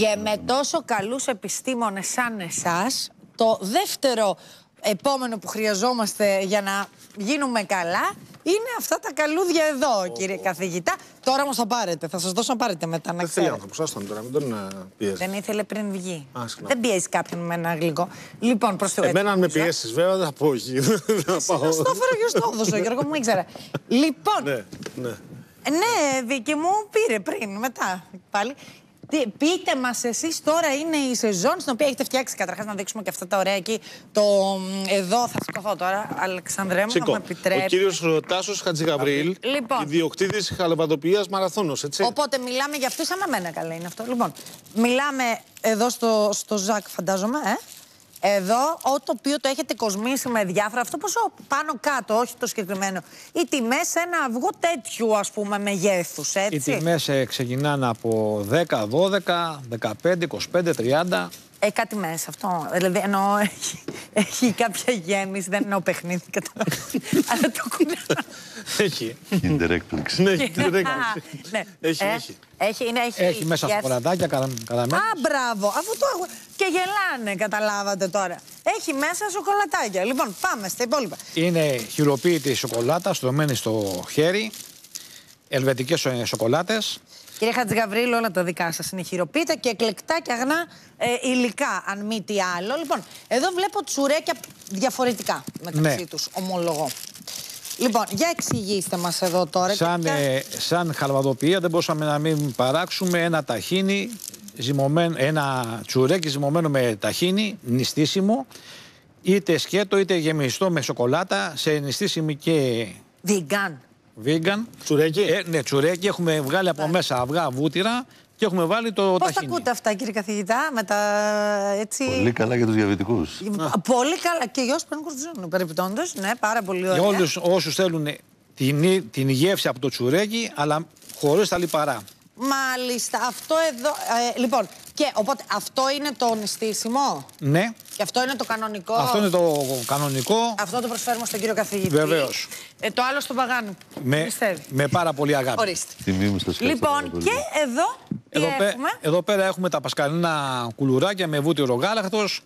Και με τόσο καλούς επιστήμονες σαν εσάς, το δεύτερο επόμενο που χρειαζόμαστε για να γίνουμε καλά είναι αυτά τα καλούδια εδώ, κύριε καθηγητά. Τώρα όμως θα πάρετε, θα σας δώσω να πάρετε μετά, να Δεν θέλει ξέρετε. άνθρωπος, άστον τώρα, μην τον ε, πιέζεις. Δεν ήθελε πριν βγει. Α, συγγνώμη. Δεν πιέζει κάποιον με ένα γλυκό. Λοιπόν, προς το Εμένα αν με πιέσεις, βέβαια δεν θα πω όχι. Θα πάω. Στο έφερε και στο έδωσε, Γιώργο μου, ήξερα. Λοιπόν, Ναι, ναι. Ναι, Βίκυ μου πήρε πριν, μετά πάλι. Τι, πείτε μας, εσείς τώρα είναι η σεζόν στην οποία έχετε φτιάξει. Καταρχάς, να δείξουμε και αυτά τα ωραία εκεί. Το μ, εδώ θα σηκωθώ τώρα, Αλεξανδρέ μου, θα Σήκω. μου Ο επιτρέπει. κύριο Τάσος Χατζηγαβρίλ, Λοιπόν. ιδιοκτήτη χαλεπατοπία Μαραθώνος, έτσι. Οπότε μιλάμε για αυτό, σαν να μένα καλά είναι αυτό. Λοιπόν, μιλάμε εδώ στο, στο Ζακ, φαντάζομαι, ε; Εδώ, ό, το οποίο το έχετε κοσμήσει με διάφορα, αυτό πόσο πάνω κάτω, όχι το συγκεκριμένο, οι τιμές σε ένα αυγό τέτοιου, ας πούμε, μεγέθους, έτσι. Οι τιμές ε, ξεκινάνε από 10, 12, 15, 25, 30. Ε, κάτι μέσα αυτό. Δηλαδή, εννοώ έχει, έχει κάποια γέμιση, δεν εννοώ παιχνίδι, καταλαβαίνεις. Αλλά το κουνά. Έχει. Kinder έκπληξη. Ναι, έχει. δεν έχει. ναι. Έχει, Ε, έχει. Έχει, είναι, έχει, Έχει μέσα yes. σοκολατάκια, καρα, καραμέλες. Α, μπράβο. Αφού το έχω. Και γελάνε, καταλάβατε τώρα. Έχει μέσα σοκολατάκια. Λοιπόν, πάμε στα υπόλοιπα. Είναι χειροποίητη σοκολάτα, στρωμένη στο χέρι. Ελβετικές σο- σοκολάτες. Κύριε Χατζηγαβρίλου, όλα τα δικά σας είναι χειροποίητα και εκλεκτά και αγνά ε, υλικά, αν μη τι άλλο. Λοιπόν, εδώ βλέπω τσουρέκια διαφορετικά μεταξύ Ναι. τους, ομολογώ. Λοιπόν, για εξηγήστε μας εδώ τώρα. και Σαν, ποια- ε, σαν χαλβαδοπία δεν μπορούσαμε να μην παράξουμε ένα ταχίνι, ζυμωμένο, ένα τσουρέκι ζυμωμένο με ταχίνι, νηστίσιμο, είτε σκέτο είτε γεμιστό με σοκολάτα, σε νηστίσιμη και Vegan. Vegan. Τσουρέκι; Ε, ναι, τσουρέκι. Έχουμε βγάλει από μέσα αυγά βούτυρα και έχουμε βάλει το Πώς τα ταχίνι. ακούτε αυτά, κύριε καθηγητά, με τα έτσι... Πολύ καλά για τους διαβητικούς. Πολύ καλά. Και γιος παίρνει κορτιζόνο, περιπτώντας. Ναι, πάρα πολύ ωραία. Για όλους όσους θέλουν την, την γεύση από το τσουρέκι, αλλά χωρίς τα λιπαρά. Μάλιστα. Αυτό εδώ... ε, λοιπόν, και οπότε αυτό είναι το νηστίσιμο; Ναι, Και αυτό είναι το κανονικό; αυτό είναι το κανονικό. Αυτό το προσφέρουμε στον κύριο καθηγητή; Βεβαίως. Ε, το άλλο στον Παγάνου. Με, Πιστεύει. με πάρα πολύ αγάπη. Ορίστε. Τιμή μου στο σχέδιο. Λοιπόν, και εδώ τι Εδώ, πέ- έχουμε; εδώ πέρα έχουμε τα πασκαλίνα κουλουράκια με βούτυρο γάλακτος,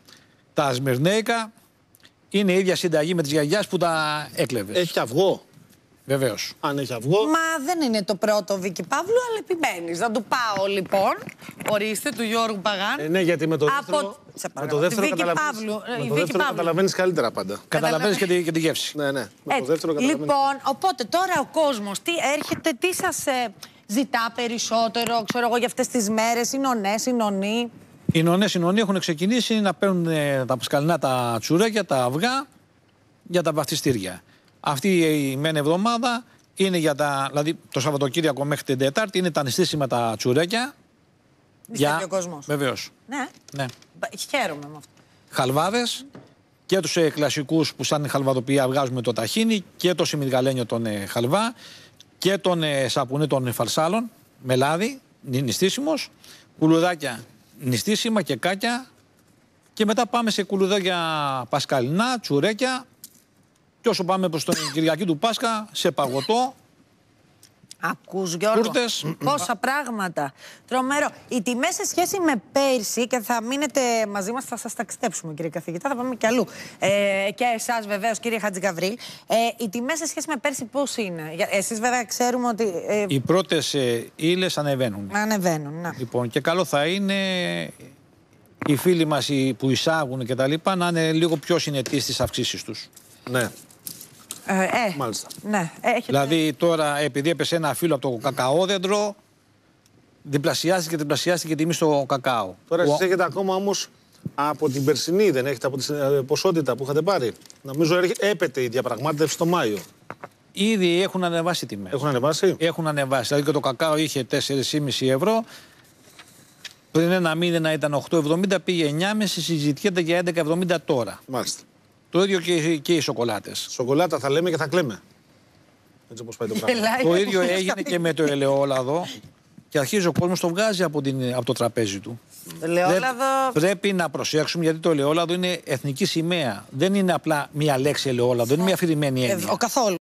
τα σμυρνέικα. Είναι η ίδια συνταγή με τις γιαγιάς που τα έκλεβες. Έχει αυγό. Βεβαίως. Αν έχει αυγό. Μα δεν είναι το πρώτο Βίκυ Παύλου, αλλά επιμένεις. Να του πάω λοιπόν. Ορίστε, του Γιώργου Παγάνου. Ε, ναι, γιατί με το Από- δεύτερο. Σε Με παρακαλώ. το δεύτερο Τη Βίκη καταλαβαίνεις- Παύλου. Ε, Με η το Βίκη δεύτερο Παύλου. καταλαβαίνεις καλύτερα πάντα. Καταλαβαίνεις και, τη- και τη γεύση. Ναι, ναι. Με το Έτσι. δεύτερο καταλαβαίνεις. Λοιπόν, οπότε τώρα ο κόσμος τι έρχεται, τι σας ζητά περισσότερο, ξέρω εγώ, για αυτές τις μέρες, οι νονέ, οι νονοί. Οι νονές οι νονοί έχουν ξεκινήσει να παίρνουν ε, τα πασκαλινά τα τσουρέκια, τα αυγά για τα βαφτιστήρια. Αυτή η μεν εβδομάδα είναι για τα. Δηλαδή το Σαββατοκύριακο μέχρι την Τετάρτη είναι τα νηστίσιμα τα τσουρέκια. Νηστεύει ο κόσμος. Βεβαίως. Ναι, Ναι. Μπα- χαίρομαι με αυτό. Χαλβάδες και τους ε, κλασικούς που σαν χαλβαδοπία βγάζουμε το ταχίνι και το σιμιδγαλένιο τον ε, χαλβά και τον ε, σαπουνί των ε, φαρσάλων με λάδι, νη- νηστίσιμος, κουλουδάκια νηστίσιμα και κάκια και μετά πάμε σε κουλουδάκια πασκαλινά, τσουρέκια και όσο πάμε προς τον Κυριακή του Πάσχα σε παγωτό, Ακούς Γιώργο. Τούρτες. Πόσα πράγματα. Τρομερό. Οι τιμές σε σχέση με πέρσι και θα μείνετε μαζί μας, θα σας ταξιδέψουμε κύριε καθηγητά, θα πάμε κι αλλού. Ε, και εσάς βεβαίως κύριε Χατζηγαβρίλ. Ε, οι τιμές σε σχέση με πέρσι πώς είναι; Για- Εσείς βέβαια ξέρουμε ότι ε, οι πρώτες ε, ύλες ανεβαίνουν. ανεβαίνουν. Να. Λοιπόν, και καλό θα είναι οι φίλοι μας οι που εισάγουν και τα λοιπά να είναι λίγο πιο συνετοί στις αυξήσεις τους. Ναι, Ε, ε, μάλιστα. Ναι, ε, έχετε... Δηλαδή τώρα επειδή έπεσε ένα φύλλο από το κακαόδεντρο διπλασιάστηκε και διπλασιάστηκε η τιμή στο κακάο. Τώρα Ο- εσείς έχετε ακόμα όμως από την περσινή, δεν έχετε από τη ε, ποσότητα που είχατε πάρει. Νομίζω έρχε- έπεται η διαπραγμάτευση το Μάιο. Ήδη έχουν ανεβάσει τιμές. Έχουν ανεβάσει; Έχουν ανεβάσει. Δηλαδή και το κακάο είχε 4,5 ευρώ. Πριν ένα μήνα ήταν 8,70, πήγε 9,5, συζητιέται για 11,70 τώρα. Μάλιστα. Το ίδιο και, και οι σοκολάτες. Σοκολάτα θα λέμε και θα κλαίμε. Έτσι όπως πάει το πράγμα. Γελάει Το ο ίδιο κόσμος. έγινε και με το ελαιόλαδο και αρχίζει ο κόσμος το βγάζει από, την, από το τραπέζι του. Ελαιόλαδο... Πρέ- Πρέπει να προσέξουμε γιατί το ελαιόλαδο είναι εθνική σημαία. Δεν είναι απλά μία λέξη ελαιόλαδο, είναι μία αφηρημένη Ε, έννοια. ο καθόλου.